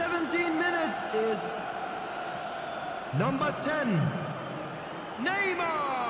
17 minutes is number 10, Neymar.